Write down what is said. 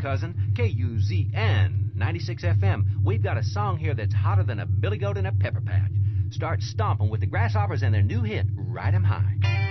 cousin. K-U-Z-N, 96 FM. We've got a song here that's hotter than a billy goat in a pepper patch. Start stomping with the Grasshoppers and their new hit, Ride 'em High.